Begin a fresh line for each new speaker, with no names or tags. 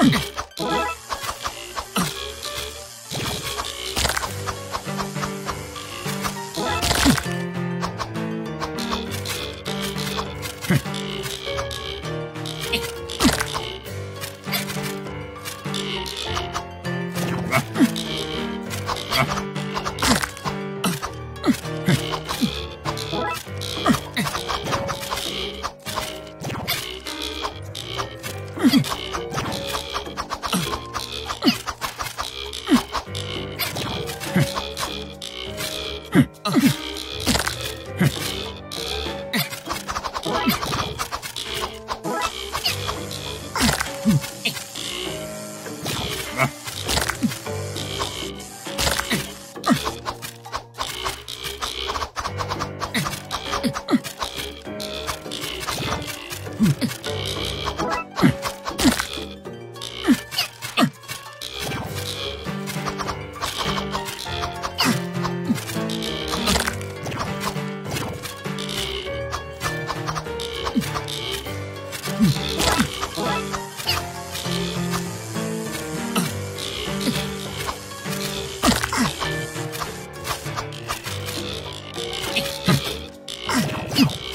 Mm-hmm. Mm-hmm. you